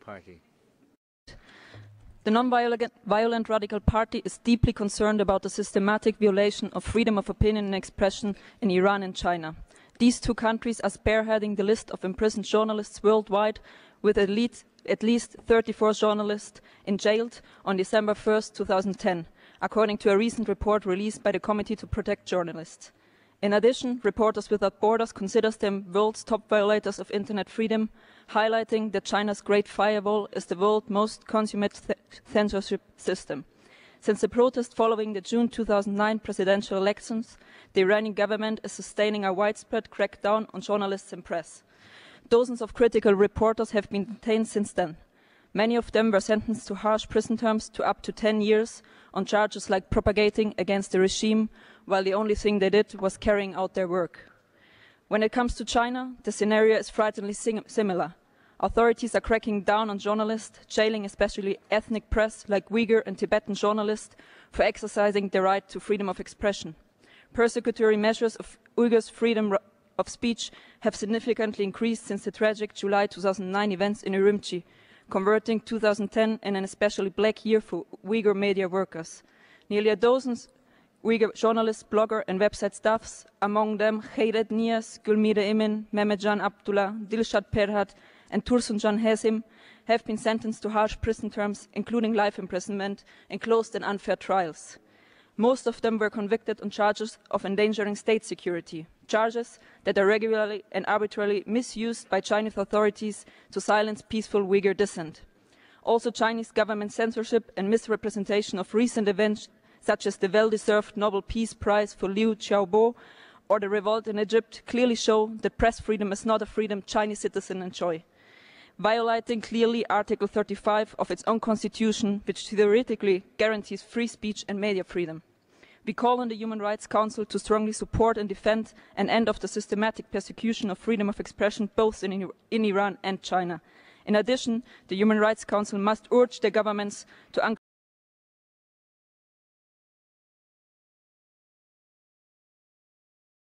Party. The non-violent radical party is deeply concerned about the systematic violation of freedom of opinion and expression in Iran and China. These two countries are spearheading the list of imprisoned journalists worldwide, with at least, at least 34 journalists in jailed on December 1, 2010, according to a recent report released by the Committee to Protect Journalists. In addition, Reporters Without Borders considers them world's top violators of internet freedom, highlighting that China's Great Firewall is the world's most consummate censorship system. Since the protest following the June 2009 presidential elections, the Iranian government is sustaining a widespread crackdown on journalists and press. Dozens of critical reporters have been detained since then. Many of them were sentenced to harsh prison terms to up to 10 years on charges like propagating against the regime, while the only thing they did was carrying out their work. When it comes to China, the scenario is frighteningly similar. Authorities are cracking down on journalists, jailing especially ethnic press like Uyghur and Tibetan journalists for exercising their right to freedom of expression. Persecutory measures of Uyghurs' freedom of speech have significantly increased since the tragic July 2009 events in Urumqi, converting 2010 in an especially black year for Uyghur media workers. Nearly a dozen Uyghur journalists, blogger and website staffs, among them Khairet Nias, Gulmire Imin, Mehmetjan Abdullah, Dilshad Perhat and Tursunjan Hesim, have been sentenced to harsh prison terms, including life imprisonment, and closed and unfair trials. Most of them were convicted on charges of endangering state security, charges that are regularly and arbitrarily misused by Chinese authorities to silence peaceful Uyghur dissent. Also, Chinese government censorship and misrepresentation of recent events such as the well-deserved Nobel Peace Prize for Liu Xiaobo or the revolt in Egypt, clearly show that press freedom is not a freedom Chinese citizens enjoy. Violating clearly Article 35 of its own constitution, which theoretically guarantees free speech and media freedom. We call on the Human Rights Council to strongly support and defend an end of the systematic persecution of freedom of expression both in, in Iran and China. In addition, the Human Rights Council must urge the governments to